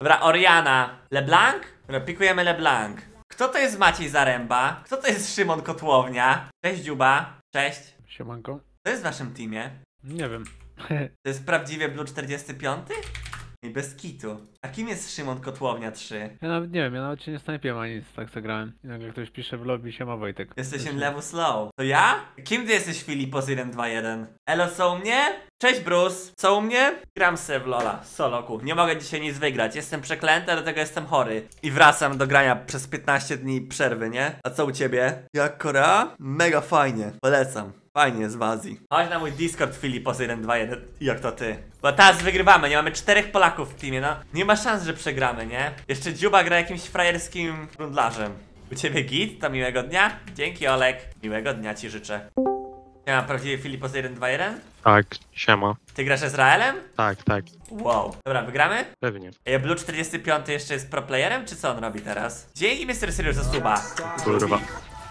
Dobra, Oriana. LeBlanc? Dobra, pikujemy LeBlanc. Kto to jest Maciej Zaręba? Kto to jest Szymon Kotłownia? Cześć Dziuba. Cześć. Siemanko. Kto jest w waszym teamie? Nie wiem. To jest prawdziwie Blue 45? I bez kitu. A kim jest Szymon Kotłownia 3? Ja nawet nie wiem, ja nawet się nie snajpiłem ani nic, tak zagrałem. I nagle ktoś pisze w lobby, siema Wojtek. Jesteś in się- level slow. To ja? Kim ty jesteś Filipos 121? Elo, co u mnie? Cześć Bruce. Co u mnie? Gram se w Lola, soloku. Nie mogę dzisiaj nic wygrać. Jestem przeklęty, a do tego jestem chory. I wracam do grania przez 15 dni przerwy, nie? A co u ciebie? Jak Korea? Mega fajnie. Polecam. Fajnie jest w Azji. Chodź na mój Discord Filipos 121. Jak to ty? Bo teraz wygrywamy, nie mamy czterech Polaków w teamie, no. Nie ma szans, że przegramy, nie? Jeszcze Dziuba gra jakimś frajerskim rundlarzem. U ciebie git? To miłego dnia? Dzięki Olek. Miłego dnia ci życzę. Ja mam prawdziwy Filipos 121? Tak, siema. Ty grasz Izraelem? Tak, tak, Wow. Dobra, wygramy? pewnie. Ej, Blue 45 jeszcze jest pro playerem, czy co on robi teraz? Dzięki Mr. Serious za suba. Kurwa.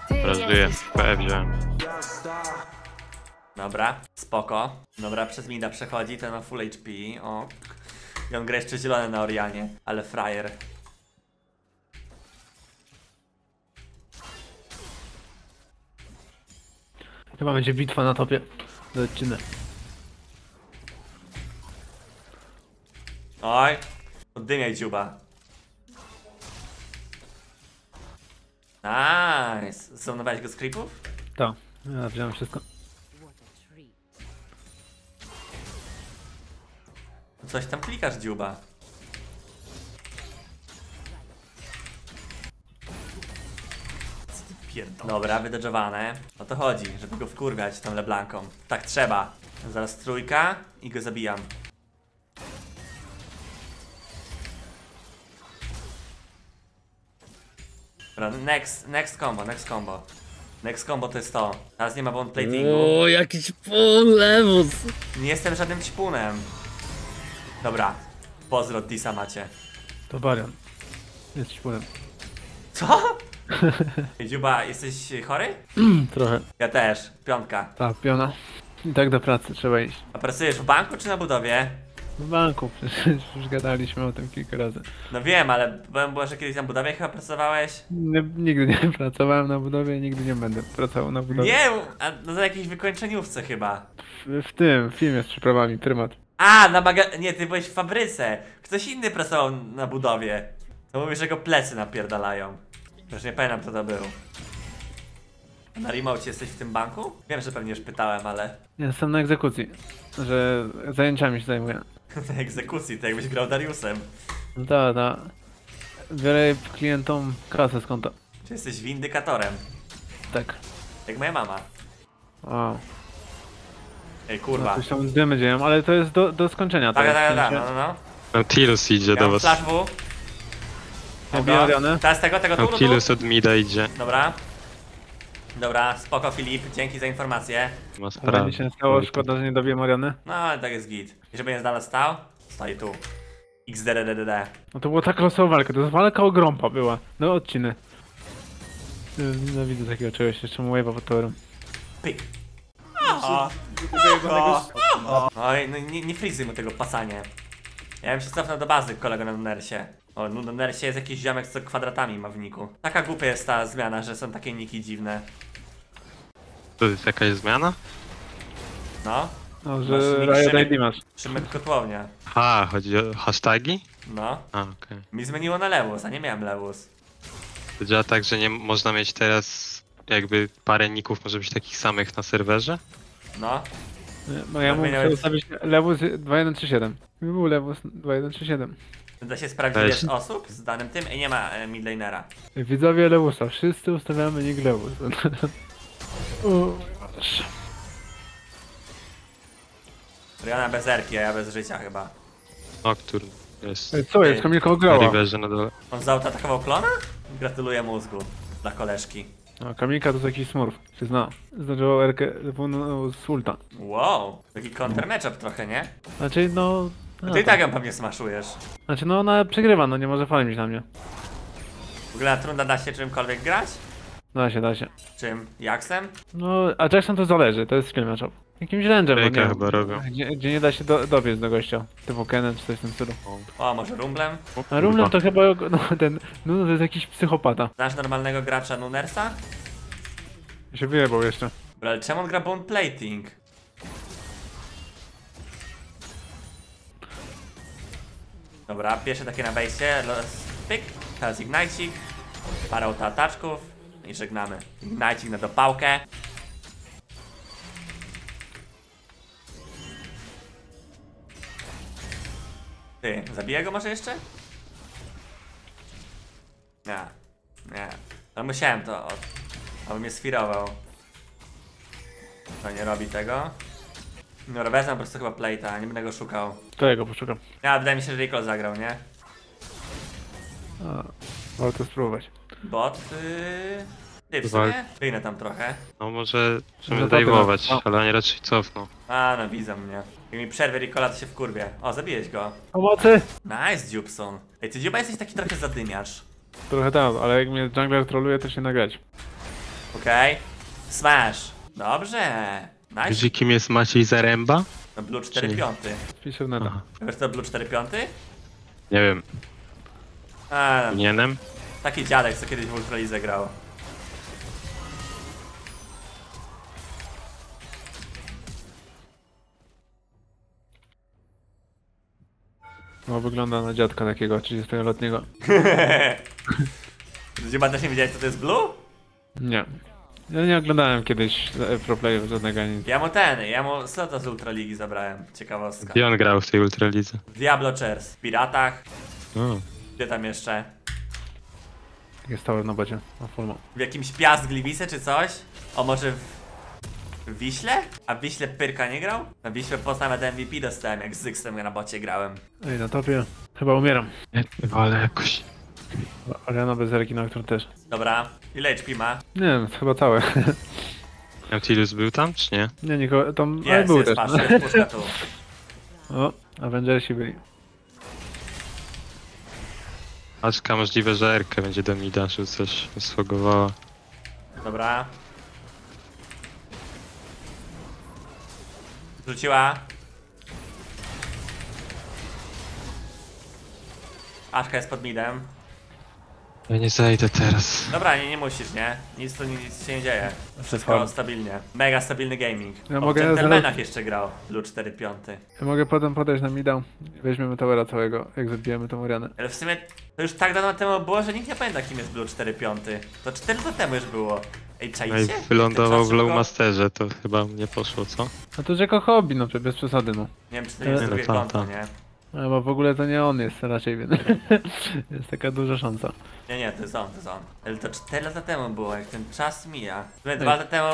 Teraz. PF wziąłem. Dobra, spoko. Dobra, przez mida przechodzi, ten ma full HP. O. I on gra jeszcze zielony na Orianie, ale frajer. Chyba będzie bitwa na topie. Do odcinek. Oj, oddymiaj dziuba. Nice. Zonowałeś go z creepów? Tak, ja wziąłem wszystko. Coś tam klikasz dziuba. Dobra, wydedżowane. O to chodzi, żeby go wkurwiać tą leblanką. Tak trzeba. Zaraz trójka i go zabijam. Dobra, next, next combo, next combo. Next combo to jest to. Teraz nie ma bond platingu. O, jakiś polewus. Nie jestem żadnym ćpunem. Dobra. Pozdro Disa macie. To Barion. Jest śpulem. Co? Dziuba, jesteś chory? Trochę. Ja też. Piątka. Tak, piona. I tak do pracy trzeba iść. A pracujesz w banku czy na budowie? W banku, przecież już gadaliśmy o tym kilka razy. No wiem, ale byłem, było, że kiedyś na budowie chyba pracowałeś? Nie, nigdy nie pracowałem na budowie, nigdy nie będę pracował na budowie. Nie, a no na jakiejś wykończeniówce chyba. W, w tym filmie z przyprawami, prymat. A, na maga... Nie, ty byłeś w fabryce. Ktoś inny pracował na budowie. To mówisz, że go plecy napierdalają. Już nie pamiętam kto to był. Na remote jesteś w tym banku? Wiem, że pewnie już pytałem, ale... Jestem na egzekucji, że zajęciami się zajmuję. Na egzekucji, to jakbyś grał Dariusem. No da, da. Biorę klientom kasę z konta. Czy jesteś windykatorem? Tak. Jak moja mama. Wow. Ej, No, kurwa. coś tam dymy dzieją, ale to jest do, do skończenia Tak, tak, tak, sensie. no, no, no. Nautilus idzie Ja do was. flash W. Orionę. Teraz tego, tego, tu. Nautilus od mida idzie. Dobra. Dobra, spoko Filip, dzięki za informację. Ma sprawę. mi się stało, szkoda, że nie dobiję Oriony. No, ale tak jest git. I żeby nie znalazł stał, stoi tu. XDDDD. No to była taka losowa walka, to jest walka o grąpa była. No odcinek. No widzę takiego czegoś, jeszcze mu wave'a torem. Pyk. O, Oj, no nie, nie frizuj mu tego pasanie. Ja bym się cofnął do bazy, kolego na Nunersie. O, no, na Nunersie jest jakiś ziomek, co kwadratami ma w niku. Taka głupia jest ta zmiana, że są takie niki dziwne. To jest jakaś zmiana? No, No, że Riot. ID masz. Szymek Kotłownia. Ha, chodzi o hasztagi? No, A, okej. mi zmieniło na Lewus, a nie miałem Lewus. To działa tak, że nie można mieć teraz jakby parę ników może być takich samych na serwerze? No, No ja muszę miałeś- ustawić Lewus 2137. Mi był Lewus 2137. da się sprawdzić Weź. ile jest osób z danym tym i nie ma e, midlanera. Widzowie Lewusa, wszyscy ustawiamy nick Lewus. O, Boże. Riona bez erki, a ja bez życia chyba. Nocturne jest Ej, Co jest? Kamilka na ograła. riverze na dole. On zautakował klona? Gratuluję mózgu. Dla koleżki. No, Kamilka to taki smurf, się zna. Zdarzyło Erkę no. Wow, taki counter matchup trochę, nie? Znaczy no... no Ty i tak ją pewnie smaszujesz. Znaczy no ona przegrywa, no nie może farmić na mnie. W ogóle na trunda da się czymkolwiek grać? Da się, da się. Czym? Jaksem? No, a Jackson to zależy, to jest skill matchup. Jakimś ręczem, no nie wiem. chyba robią. Gdzie, gdzie nie da się do, dobiec do gościa. Typu Kenem czy coś w tym stylu. O, może rumblem? A Rumlem to chyba, no ten, no to jest jakiś psychopata. Znasz normalnego gracza Nunersa? się wyjebał jeszcze. Bro, ale czemu on gra bone plating? Dobra, pierwsze takie na wejście, los, pyk, teraz ignite'ik, parę autoataczków i żegnamy. Ignite'ik na dopałkę. Ty, zabiję go może jeszcze? Nie, nie. Ale musiałem to, od... aby mnie sfirował. To nie robi tego. Dobra, wezmę po prostu chyba plate'a, nie będę go szukał. To ja go poszukam. Ja, wydaje mi się, że Rico zagrał, nie? A, warto spróbować. Bot, yy... Ty, w sumie? Wyjdę tam trochę. No może No możemy dajwować, tyle. ale oni raczej cofną. A, no widzą mnie. Jak mi przerwie Ricola, to się wkurwie. O, zabiłeś go. Pomocy! Nice, Jubson. Ej, ty Dziuba jesteś taki trochę zadymiarz. Trochę tam, ale jak mnie jungler troluje, to się nagrać. Okej? Smash. Dobrze. Nice. Wiecie kim jest Maciej Zaręba? No, Blue 4 piąty. Wpiszę w. Aha. Wiesz to Blue 4 piąty? Nie wiem, A, powinienem? Taki dziadek, co kiedyś w Ultralize grał. No wygląda na dziadka takiego 30-letniego. Dziuba też nie wiedziałeś, co to jest Blue? Nie. Ja nie oglądałem kiedyś pro playów żadnego ani nic. Ja mu ten, ja mu Slota z Ultraligi zabrałem. Ciekawostka. I on grał w tej Ultralidze. W Diablo Chairs, w Piratach, O, gdzie tam jeszcze? Jest tower na bocie, na fulmo. W jakimś Piast Gliwice czy coś? O może w... w Wiśle? A w Wiśle Pyrka nie grał? Na Wiśle poza nawet MVP dostałem, jak z Zyxem na bocie grałem. Ej, na topie. Chyba umieram. ale jakoś. Ariana bez Erki Nocturne też. Dobra, ile HP ma? Nie wiem, chyba całe. Nautilus był tam, czy nie? nie, nikogo, tam ale Jest, był jest, też. patrz, jest puszka tu. O, Avengersi byli. Aczka możliwe, że Erkę będzie do mida rzucać, usługowała. Dobra. Rzuciła. Aszka jest pod midem. Ja nie zejdę teraz. Dobra, nie, nie musisz, nie? Nic tu nic się nie dzieje. Wszystko stabilnie. Mega stabilny gaming. Ja o, mogę w Gentlemanach zaraz- jeszcze grał. Blue 4 5. Ja mogę potem podejść na mida. Weźmiemy towera całego, jak zabijemy tą Arianę. Ale w sumie to już tak dawno temu było, że nikt nie pamięta kim jest Blue 4 5. To 4 lata temu już było. Ej, czajcie? i wylądował w Lowmasterze, to chyba nie poszło, co? No to już jako hobby, no bez przesady, no. Nie wiem, czy to nie jest Nie, no drugie konto, nie? A, bo w ogóle to nie on jest raczej, więc jest taka duża szansa. Nie, nie, to jest on, to jest on. Ale to 4 lata temu było, jak ten czas mija. 2 lata temu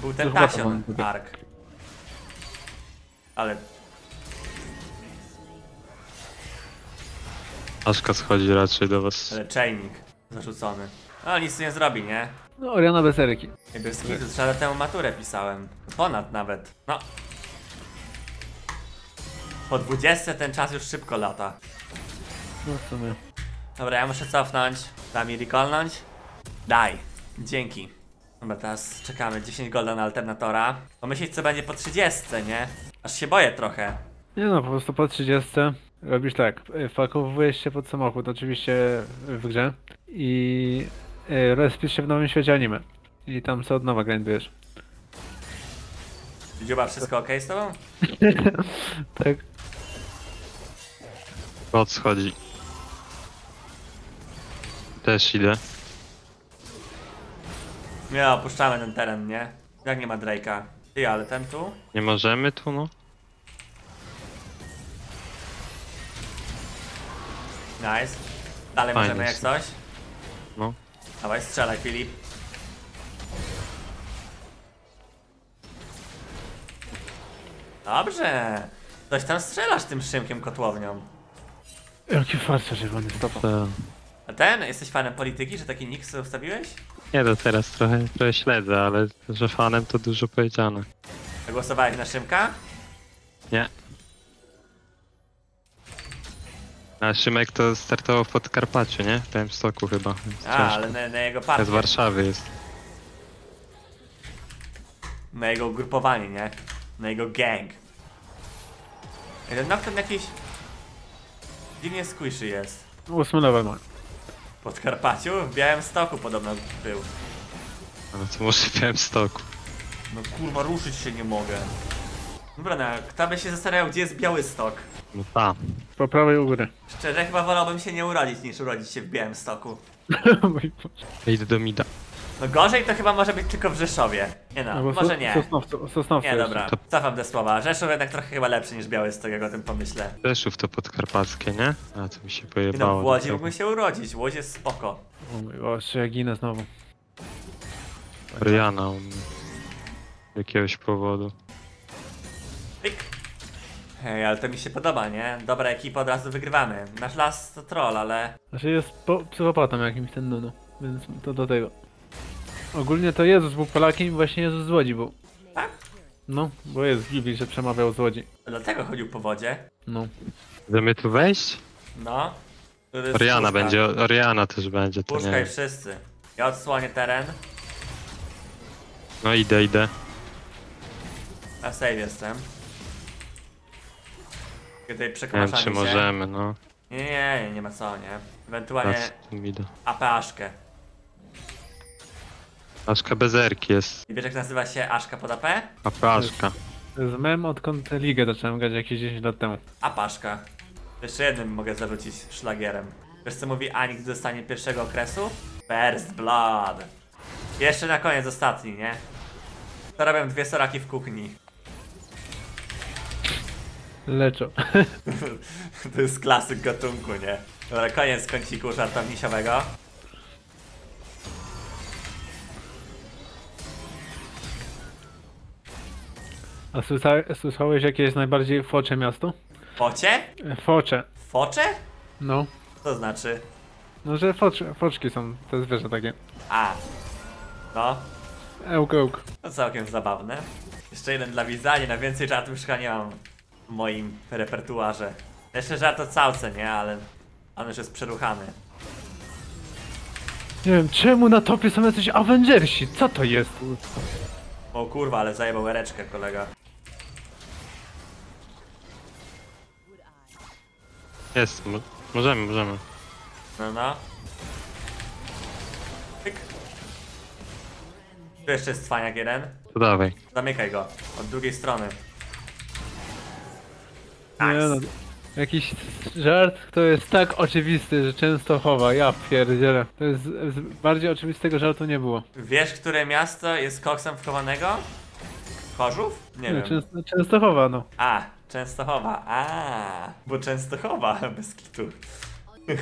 był ten Tasion. Ark. Ale Aszka schodzi raczej do was. Ale czajnik zarzucony. No nic tu nie zrobi, nie? No, Oriana bez Eryki. Kitu, trzy lata temu maturę pisałem. Ponad nawet. No. Po 20 ten czas już szybko lata. No w sumie. Dobra, ja muszę cofnąć. Da mi recallnąć? Daj. Dzięki. Dobra, teraz czekamy 10 golda na alternatora. Pomyśleć co będzie po 30, nie? Aż się boję trochę. Nie no, po prostu po 30 robisz tak, e, wpakowujesz się pod samochód, oczywiście w grze i e, respisz się w nowym świecie anime. I tam co od nowa grindujesz. Dziuba, wszystko ok z tobą? Tak? Bot schodzi. Też idę. Nie, opuszczamy ten teren, nie? Jak nie ma Drake'a? Ty, ale ten tu? Nie możemy tu, no? Nice. Dalej możemy jak jest. coś? No. Dawaj, strzelaj Filip. Dobrze. Coś tam strzelasz tym szymkiem kotłownią. Jaki farce czerwony stopa. To... A ten? Jesteś fanem polityki, że taki nick sobie ustawiłeś? Nie, to teraz trochę, trochę śledzę, ale że fanem to dużo powiedziane. A Głosowałeś na szymka? Nie. A Szymek to startował w Podkarpaciu, nie? W Białymstoku chyba. więc A, ciężko. ale na, na jego Z partię. Warszawy jest. na jego ugrupowanie, nie? Na jego gang. Ten Nocturne jakiś... Dziwnie squishy jest. Ósmy level ma. W Podkarpaciu? W Białymstoku podobno był. No to może w Białymstoku. No kurwa, ruszyć się nie mogę. Dobra, no, kto by się zastanawiał, gdzie jest Białystok? No tam. Po prawej u góry. Szczerze, chyba wolałbym się nie urodzić, niż urodzić się w Białymstoku. Mój Boże. Idę do Mida. No gorzej to chyba może być tylko w Rzeszowie. Nie no, bo może nie. Sosnowcu, Sosnowcu Nie, dobra, cofam te słowa. Rzeszów jednak trochę chyba lepszy niż Białystok, jak o tym pomyślę. Rzeszów to podkarpackie, nie? A to mi się pojebało. no, w Łodzi mógłbym się urodzić, Łódź jest spoko. O mój Boże, ja ginę znowu. Rihanna u mnie. Z jakiegoś powodu. Pyk. Hej, ale to mi się podoba, nie? Dobra ekipa, od razu wygrywamy. Nasz las to troll, ale... Znaczy jest po, psychopatą jakimś ten Nunu, więc to do tego. Ogólnie to Jezus był Polakiem i właśnie Jezus z Łodzi był. Tak? No, bo jest Biblii, że przemawiał z Łodzi. Dlatego chodził po wodzie. No. Chcemy tu wejść? No. Oriana puszka. będzie, Oriana też będzie, to Puszka nie. i wszyscy. Ja odsłonię teren. No idę, idę. Na save jestem. Tutaj Nie wiem przekomarzanie czy się. możemy, no. Nie, nie, nie, nie ma co, nie? Ewentualnie. AP-aszkę. Aszka bez erki jest. I wiesz jak nazywa się Aszka pod AP? A paszka. To jest mem odkąd ligę zacząłem grać jakieś 10 lat temu. Apaszka. Jeszcze jednym mogę zarzucić szlagierem. Wiesz co mówi Ani, gdy dostanie pierwszego okresu? First Blood. Jeszcze na koniec ostatni, nie? To robię dwie soraki w kuchni. Leczo. to jest klasyk gatunku, nie? Dobra, koniec kąciku żartownisiowego. A słysza, słyszałeś jakie jest najbardziej focze miasto? Focie? Focze. Focze? No. To znaczy? No, że focz, foczki są, te zwierzę takie. A. No, Ełk, ełk. to całkiem zabawne. Jeszcze jeden dla widza, nie na więcej żartów już chyba nie mam w moim repertuarze. Jeszcze żart o całce, nie? Ale on już jest przeruchany. Nie wiem, czemu na topie są jacyś Avengersi? Co to jest? O kurwa, ale zajebał ereczkę kolega. Jest, mo możemy, możemy. No, no. Pyk. Tu jeszcze jest cwaniak jeden. To dawaj. Zamykaj go. Od drugiej strony. Nie Nice. no. Jakiś żart, to jest tak oczywisty, że często chowa. Ja pierdzielę. To jest, z- bardziej oczywistego żartu nie było. Wiesz, które miasto jest koksem wchowanego? Chorzów? Nie wiem. Często, często chowa, no. A, Częstochowa. A, bo Częstochowa, bez kitu.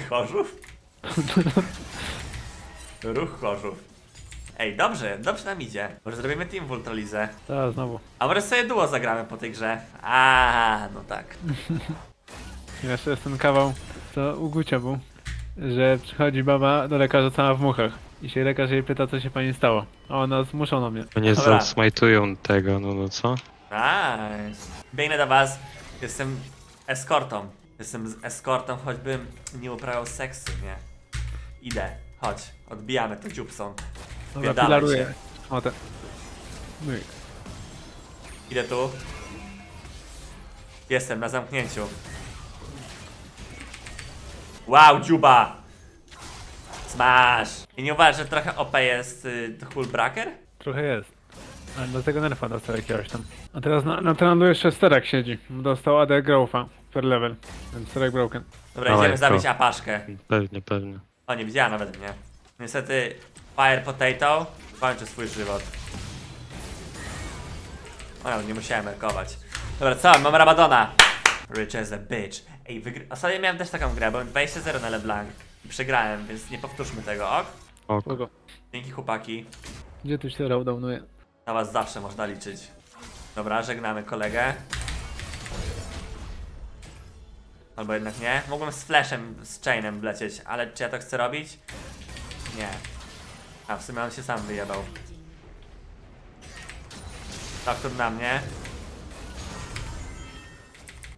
Chorzów? Ruch Chorzów. Ej, dobrze, dobrze nam idzie. Może zrobimy team w Ultralizę. Tak, znowu. A może sobie duo zagramy po tej grze? A, no tak. Jeszcze jest ten kawał, co u Gucia był. Że przychodzi baba do lekarza cała w muchach. I się lekarz jej pyta, co się pani stało. A ona zmuszono mnie. Nie Dobra. zasmajtują tego, no no co? Nice. Biegnę do was. Jestem eskortą. Jestem z eskortą, choćbym nie uprawiał seksu, nie? Idę. Chodź. Odbijamy to dziupsą. Dobra, pilaruję. O te. Idę tu. Jestem na zamknięciu. Wow, dziuba! Smash! I nie uważasz, że trochę OP jest y, Hullbracker? Trochę jest. Ale do tego nerfa dostał jakiegoś tam. A teraz na, na trendu jeszcze Sterek siedzi. Dostał AD Growtha per level. Więc Sterek broken. Dobra, Dawaj, idziemy zabić apaszkę. Pewnie, pewnie. O, nie widziała nawet mnie. Niestety Fire Potato kończy swój żywot. O, ja nie musiałem merkować. Dobra, co? Mam Rabadona. Rich as a bitch. Ej, wygry... Ostatnio miałem też taką grę, byłem 20-0 na LeBlanc. I przegrałem, więc nie powtórzmy tego, ok? O, Kogo? Dzięki chłopaki. Gdzie tu się downuje? Na was zawsze można liczyć. Dobra, żegnamy kolegę. Albo jednak nie. Mogłem z flashem, z chainem wlecieć, ale czy ja to chcę robić? Nie. A w sumie on się sam wyjebał. Doktor na mnie.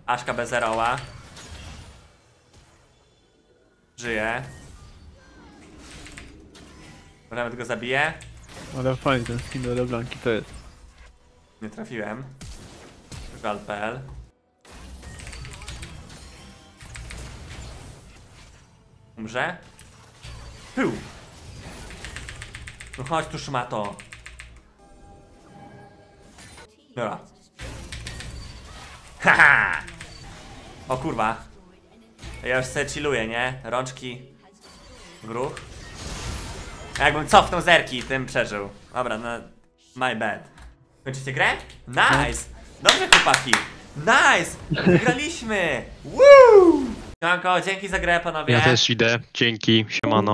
Aszka bez zeroła. Żyje. Nawet go zabiję. Ale fajnie ten skin do LeBlanki to jest. Nie trafiłem. Gal.pl Umrze? Pył! No chodź tu szmato. Dobra. Haha! O kurwa. Ja już sobie chilluję, nie? Rączki w ruch. Jakbym cofnął zerki, tym przeżył. Dobra, no... My bad. Kończycie grę? Nice! Dobrze chłopaki! Nice! Wygraliśmy! Woo! Siemanko, dzięki za grę panowie. Ja też idę. Dzięki, siemano.